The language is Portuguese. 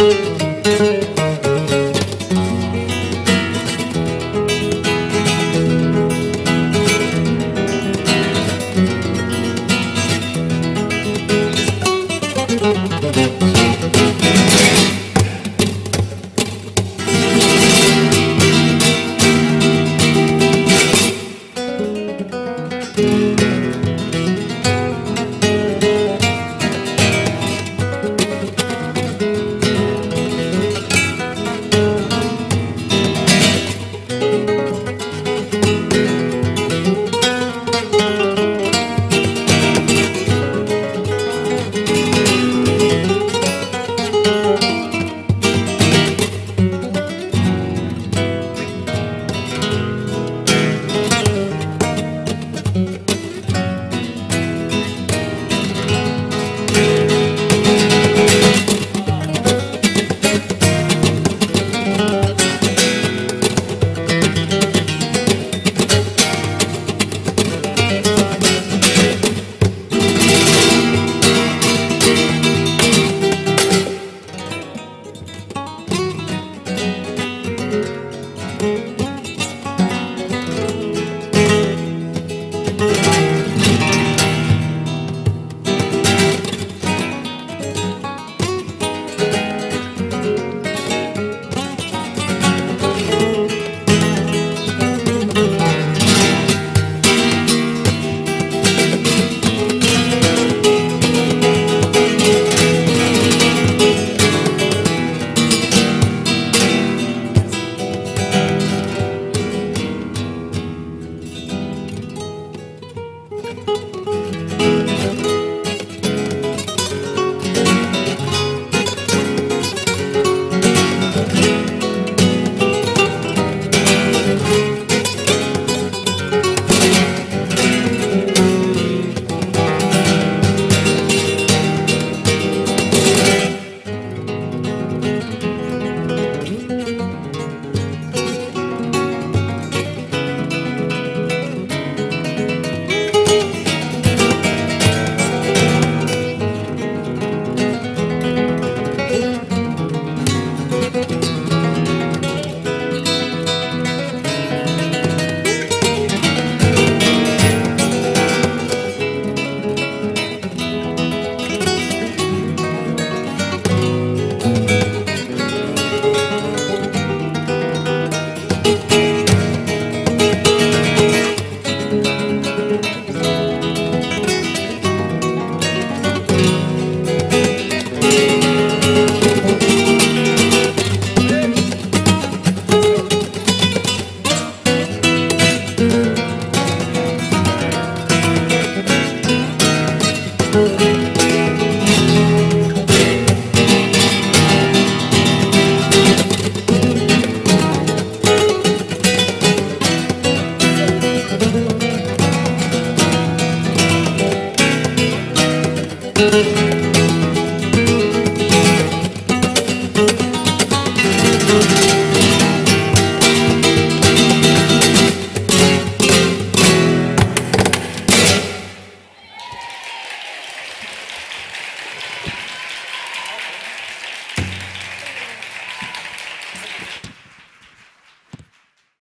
Música Música